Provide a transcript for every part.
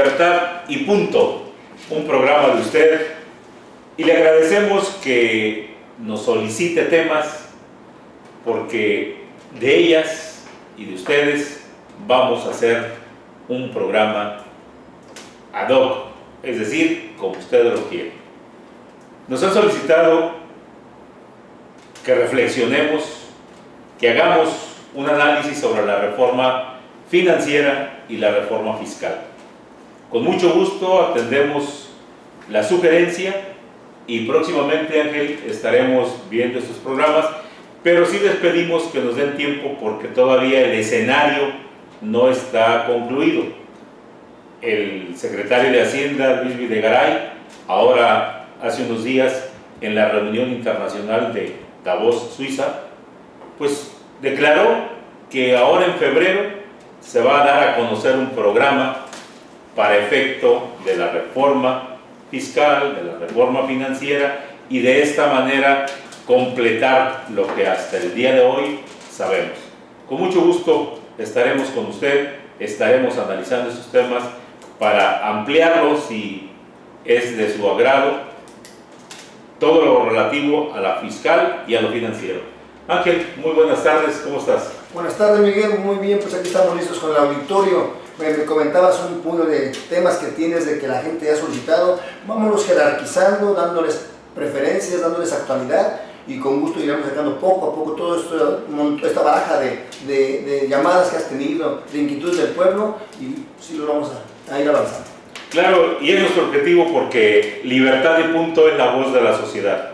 Libertad y Punto, un programa de usted, y le agradecemos que nos solicite temas porque de ellas y de ustedes vamos a hacer un programa ad hoc, es decir, como ustedes lo quieren. Nos han solicitado que reflexionemos, que hagamos un análisis sobre la reforma financiera y la reforma fiscal. Con mucho gusto atendemos la sugerencia y próximamente, Ángel, estaremos viendo estos programas, pero sí les pedimos que nos den tiempo porque todavía el escenario no está concluido. El secretario de Hacienda, Luis Videgaray, ahora hace unos días en la reunión internacional de Davos, Suiza, pues declaró que ahora en febrero se va a dar a conocer un programa para efecto de la reforma fiscal, de la reforma financiera y de esta manera completar lo que hasta el día de hoy sabemos. Con mucho gusto estaremos con usted, estaremos analizando estos temas para ampliarlos si es de su agrado todo lo relativo a la fiscal y a lo financiero. Ángel, muy buenas tardes, ¿cómo estás? Buenas tardes Miguel, muy bien, pues aquí estamos listos con el auditorio. Me, comentabas un punto de temas que tienes de que la gente ha solicitado. Vámonos jerarquizando, dándoles preferencias, dándoles actualidad y con gusto iremos sacando poco a poco esto, esta baraja de, de, llamadas que has tenido, de inquietudes del pueblo y sí lo vamos a, a ir avanzando. Claro, y es nuestro objetivo porque libertad de punto es la voz de la sociedad.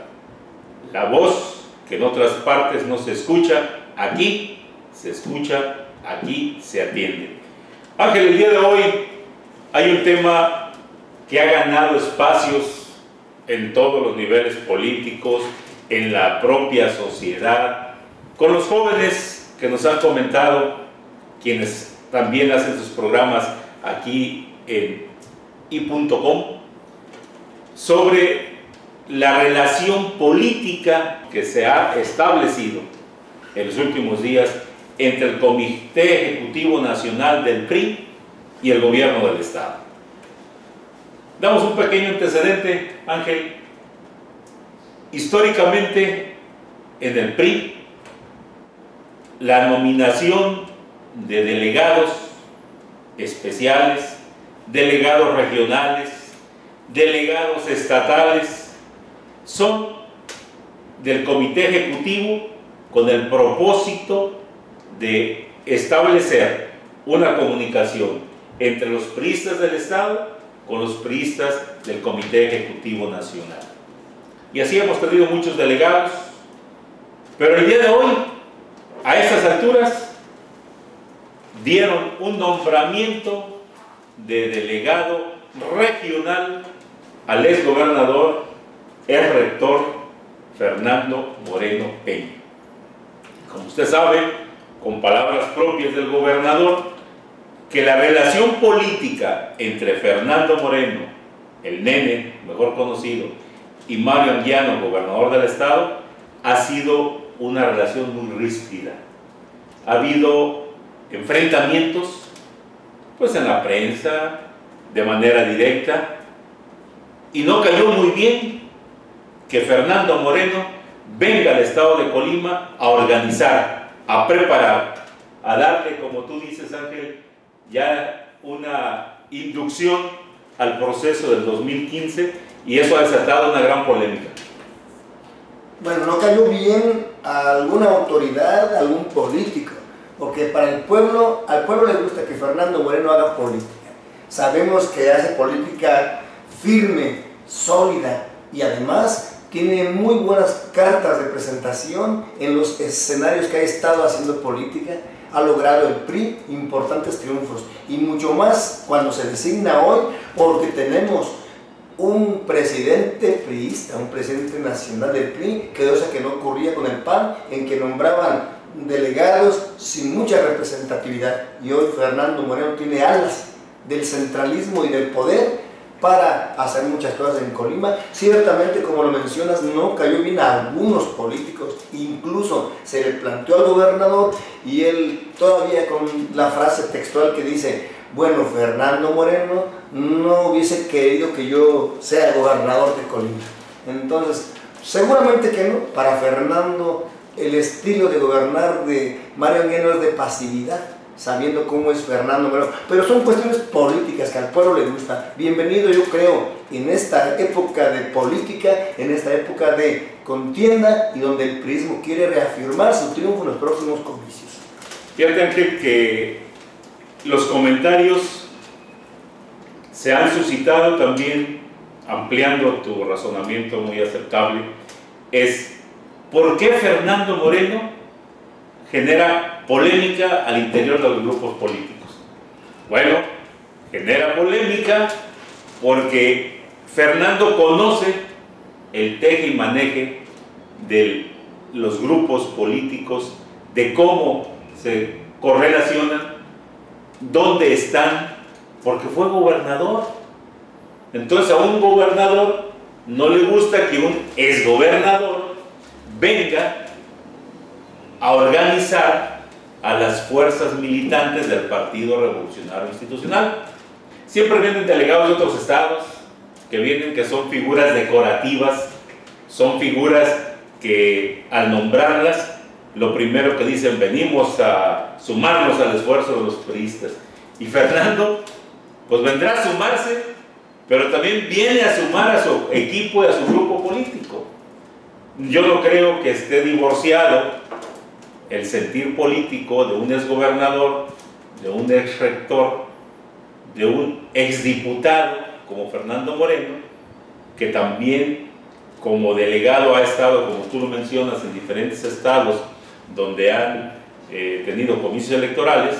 La voz que en otras partes no se escucha, aquí se escucha, aquí se atiende. Ángel, el día de hoy hay un tema que ha ganado espacios en todos los niveles políticos, en la propia sociedad, con los jóvenes que nos han comentado, quienes también hacen sus programas aquí en y.com sobre la relación política que se ha establecido en los últimos días entre el Comité Ejecutivo Nacional del PRI y el gobierno del Estado. Damos un pequeño antecedente, Ángel. Históricamente, en el PRI, la nominación de delegados especiales delegados regionales, delegados estatales, son del comité ejecutivo con el propósito de establecer una comunicación entre los priistas del Estado con los priistas del Comité Ejecutivo Nacional. Y así hemos tenido muchos delegados, pero el día de hoy, a estas alturas, dieron un nombramiento de delegado regional al ex gobernador, el rector Fernando Moreno Peña. Como usted sabe, con palabras propias del gobernador, que la relación política entre Fernando Moreno, el nene, mejor conocido, y Mario Anguiano, gobernador del estado, ha sido una relación muy ríspida. Ha habido enfrentamientos pues en la prensa, de manera directa, y no cayó muy bien que Fernando Moreno venga al estado de Colima a organizar, a preparar, a darle, como tú dices Ángel, ya una inducción al proceso del 2015 y eso ha desatado una gran polémica. Bueno, no cayó bien a alguna autoridad, algún político porque para el pueblo, al pueblo le gusta que Fernando Moreno haga política. Sabemos que hace política firme, sólida y además tiene muy buenas cartas de presentación en los escenarios que ha estado haciendo política. Ha logrado el PRI importantes triunfos y mucho más cuando se designa hoy porque tenemos un presidente priista, un presidente nacional del PRI, que cosa que no ocurría con el PAN, en que nombraban delegados sin mucha representatividad. Y hoy Fernando Moreno tiene alas del centralismo y del poder para hacer muchas cosas en Colima. Ciertamente, como lo mencionas, no cayó bien a algunos políticos, incluso se le planteó al gobernador y él todavía con la frase textual que dice, bueno, Fernando Moreno no hubiese querido que yo sea gobernador de Colima. Entonces, seguramente que no. Para Fernando, el estilo de gobernar de Mario Anguiano es de pasividad sabiendo cómo es Fernando Moreno, pero son cuestiones políticas que al pueblo le gusta. Bienvenido, yo creo, en esta época de política, en esta época de contienda y donde el prismo quiere reafirmar su triunfo en los próximos comicios. Fíjate, Ángel, que los comentarios se han suscitado también, ampliando tu razonamiento muy aceptable, es ¿por qué Fernando Moreno genera polémica al interior de los grupos políticos? Bueno, genera polémica porque Fernando conoce el teje y maneje de los grupos políticos, de cómo se correlacionan, dónde están, porque fue gobernador. Entonces a un gobernador no le gusta que un exgobernador venga a organizar a las fuerzas militantes del Partido Revolucionario Institucional. Siempre vienen delegados de otros estados, que vienen que son figuras decorativas, son figuras que al nombrarlas, lo primero que dicen, venimos a sumarnos al esfuerzo de los periodistas. Y Fernando, pues vendrá a sumarse, pero también viene a sumar a su equipo y a su grupo político. Yo no creo que esté divorciado el sentir político de un exgobernador, de un ex rector, de un exdiputado como Fernando Moreno, que también como delegado ha estado, como tú lo mencionas, en diferentes estados donde han eh, tenido comicios electorales,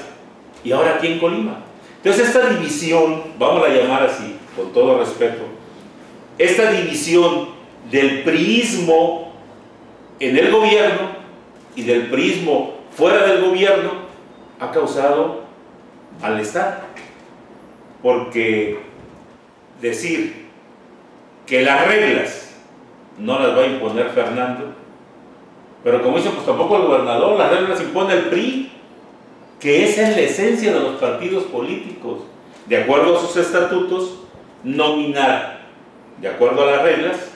y ahora aquí en Colima. Entonces esta división, vamos a llamar así, con todo respeto, esta división del priismo en el gobierno y del prismo fuera del gobierno ha causado malestar. Porque decir que las reglas no las va a imponer Fernando, pero como dice, pues tampoco el gobernador, las reglas las impone el PRI, que es en la esencia de los partidos políticos, de acuerdo a sus estatutos, nominar, de acuerdo a las reglas,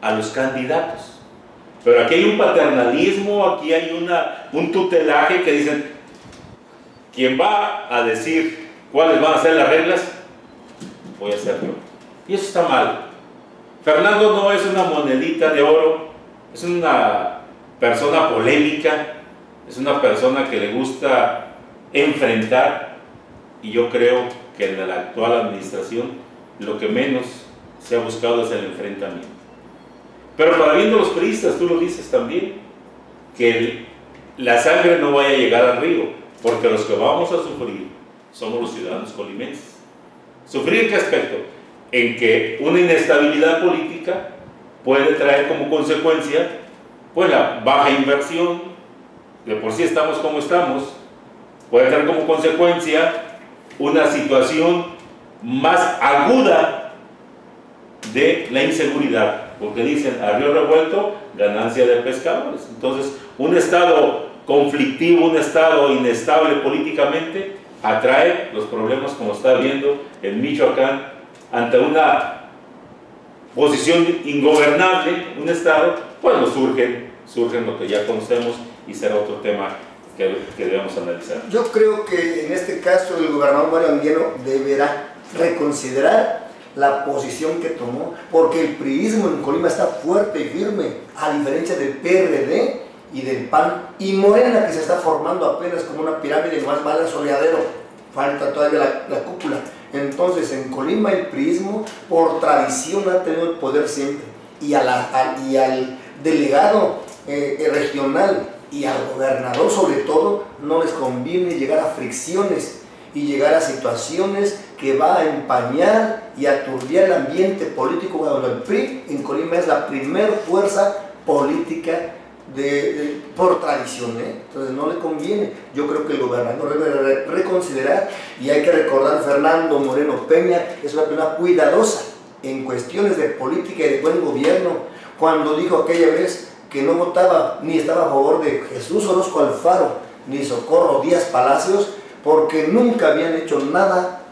a los candidatos. Pero aquí hay un paternalismo, aquí hay una, un tutelaje que dicen, quien va a decir cuáles van a ser las reglas, voy a yo. Y eso está mal. Fernando no es una monedita de oro, es una persona polémica, es una persona que le gusta enfrentar y yo creo que en la actual administración lo que menos se ha buscado es el enfrentamiento. Pero para viendo los priistas, tú lo dices también, que la sangre no vaya a llegar al río, porque los que vamos a sufrir somos los ciudadanos colimenses. ¿Sufrir en qué aspecto? En que una inestabilidad política puede traer como consecuencia pues la baja inversión, de por sí estamos como estamos, puede traer como consecuencia una situación más aguda de la inseguridad porque dicen a río revuelto, ganancia de pescadores. Entonces, un estado conflictivo, un estado inestable políticamente, atrae los problemas como está viendo en Michoacán ante una posición ingobernable, un estado, bueno, surgen, surgen lo que ya conocemos y será otro tema que, que debemos analizar. Yo creo que en este caso el gobernador Mario Anguiano deberá reconsiderar la posición que tomó, porque el priismo en Colima está fuerte y firme, a diferencia del PRD y del PAN, y Morena que se está formando apenas como una pirámide más mala soleadero, falta todavía la, cúpula. Entonces en Colima el priismo por tradición ha tenido el poder siempre, y, al delegado eh, regional y al gobernador sobre todo no les conviene llegar a fricciones y llegar a situaciones que va a empañar y aturdir el ambiente político cuando el PRI en Colima es la primera fuerza política por tradición, ¿eh? entonces no le conviene. Yo creo que el gobernador debe reconsiderar y hay que recordar Fernando Moreno Peña es una persona cuidadosa en cuestiones de política y de buen gobierno, cuando dijo aquella vez que no votaba ni estaba a favor de Jesús Orozco Alfaro ni Socorro Díaz Palacios, porque nunca habían hecho nada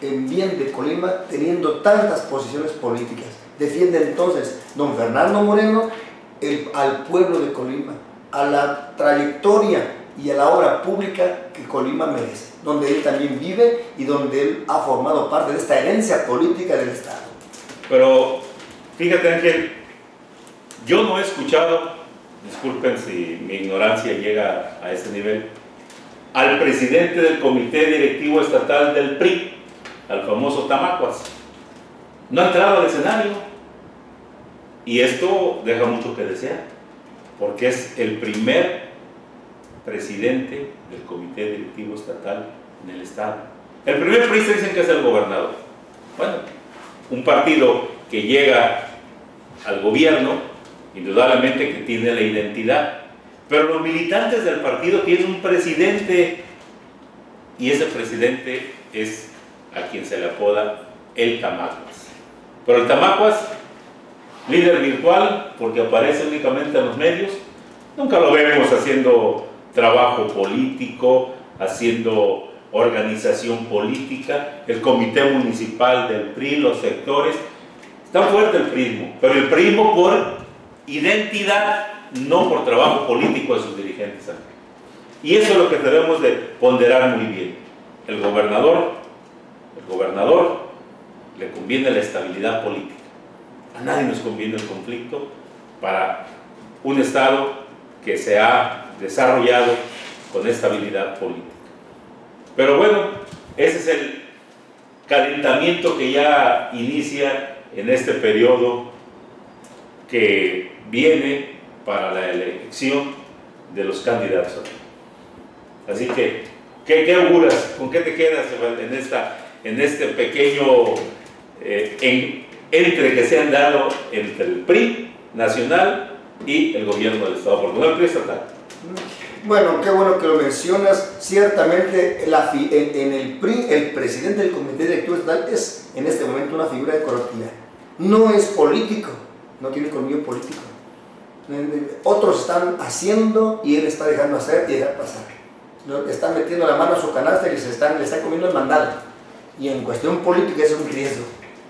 en bien de Colima teniendo tantas posiciones políticas. Defiende entonces don Fernando Moreno al pueblo de Colima, a la trayectoria y a la obra pública que Colima merece, donde él también vive y donde él ha formado parte de esta herencia política del Estado. Pero fíjate Ángel, yo no he escuchado, disculpen si mi ignorancia llega a ese nivel, al presidente del Comité Directivo Estatal del PRI, al famoso Tamacuas. No ha entrado al escenario. Y esto deja mucho que desear, porque es el primer presidente del Comité Directivo Estatal en el Estado. El primer PRI dicen que es el gobernador. Bueno, un partido que llega al gobierno, indudablemente que tiene la identidad, pero los militantes del partido tienen un presidente y ese presidente es a quien se le apoda el Tamacuas. Pero el Tamacuas, líder virtual, porque aparece únicamente en los medios, nunca lo vemos haciendo trabajo político, haciendo organización política, el comité municipal del PRI, los sectores. Está fuerte el prismo, pero el prismo por identidad no por trabajo político de sus dirigentes. Y eso es lo que debemos de ponderar muy bien. El gobernador, el gobernador le conviene la estabilidad política. A nadie nos conviene el conflicto para un Estado que se ha desarrollado con estabilidad política. Pero bueno, ese es el calentamiento que ya inicia en este periodo que viene para la elección de los candidatos. Así que, ¿qué, auguras? ¿Con qué te quedas en, esta, en este pequeño eh, en, entre que se han dado entre el PRI nacional y el gobierno del Estado? Porque no estatal. Bueno, qué bueno que lo mencionas. Ciertamente, en, el PRI, el presidente del Comité Directivo Estatal es en este momento una figura de corrupción. No es político, no tiene colmillo político otros están haciendo y él está dejando hacer y dejar pasar. Están metiendo la mano a su canasta y les están, le están comiendo el mandado. Y en cuestión política es un riesgo.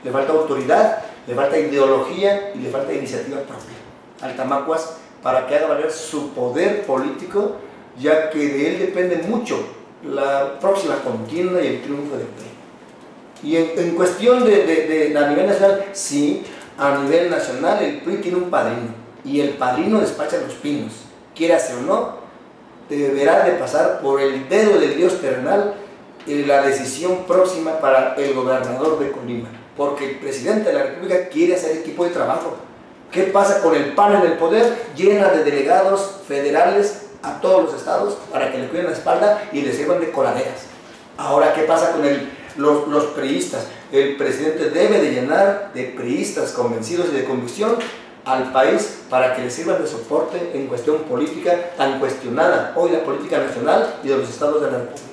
Le falta autoridad, le falta ideología y le falta iniciativa propia al Tamacuas para que haga valer su poder político, ya que de él depende mucho la próxima contienda y el triunfo del PRI. Y en, cuestión de, a nivel nacional, sí, a nivel nacional el PRI tiene un padrino y el padrino despacha los pinos, quieras o no, deberá de pasar por el dedo del Dios terrenal la decisión próxima para el gobernador de Colima, porque el presidente de la República quiere hacer equipo de trabajo. ¿Qué pasa con el PAN en el poder? Llena de delegados federales a todos los estados para que le cuiden la espalda y le sirvan de coladeras. Ahora, ¿qué pasa con el, los, los priistas? El presidente debe de llenar de priistas convencidos y de convicción al país para que le sirvan de soporte en cuestión política tan cuestionada hoy la política nacional y de los estados de la República.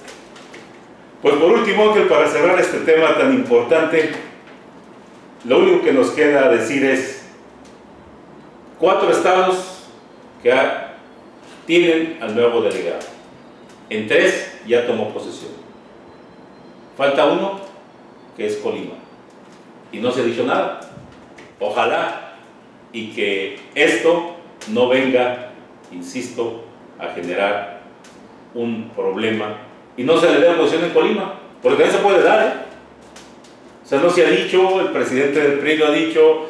Pues por último, que para cerrar este tema tan importante, lo único que nos queda decir es cuatro estados que tienen al nuevo delegado. En tres ya tomó posesión. Falta uno, que es Colima. Y no se dicho nada. Ojalá y que esto no venga, insisto, a generar un problema y no se le dé oposición en Colima, porque también se puede dar, ¿eh? O sea, no se ha dicho, el presidente del PRI lo ha dicho,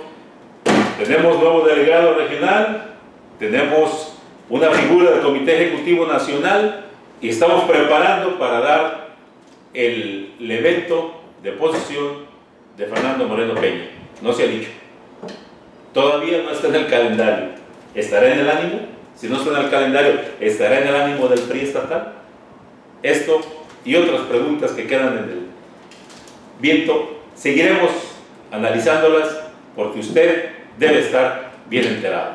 tenemos nuevo delegado regional, tenemos una figura del Comité Ejecutivo Nacional y estamos preparando para dar el evento de posición de Fernando Moreno Peña. No se ha dicho. Todavía no está en el calendario. ¿Estará en el ánimo? Si no está en el calendario, ¿estará en el ánimo del PRI estatal? Esto y otras preguntas que quedan en el viento, seguiremos analizándolas porque usted debe estar bien enterado.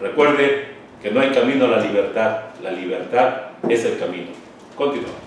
Recuerde que no hay camino a la libertad, la libertad es el camino. Continuamos.